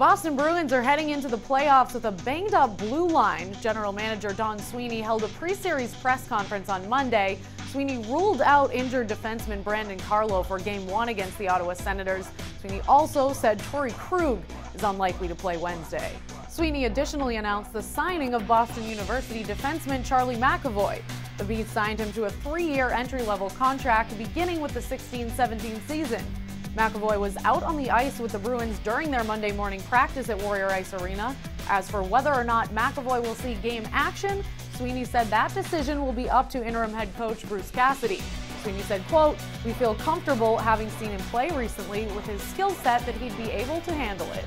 Boston Bruins are heading into the playoffs with a banged up blue line. General manager Don Sweeney held a pre series press conference on Monday. Sweeney ruled out injured defenseman Brandon Carlo for game one against the Ottawa Senators. Sweeney also said Torey Krug is unlikely to play Wednesday. Sweeney additionally announced the signing of Boston University defenseman Charlie McAvoy. The B's signed him to a three year entry level contract beginning with the 16 17 season. McAvoy was out on the ice with the Bruins during their Monday morning practice at Warrior Ice Arena. As for whether or not McAvoy will see game action, Sweeney said that decision will be up to interim head coach Bruce Cassidy. Sweeney said, quote, we feel comfortable having seen him play recently with his skill set that he'd be able to handle it.